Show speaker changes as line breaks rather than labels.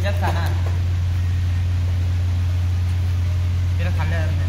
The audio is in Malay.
Biar kalian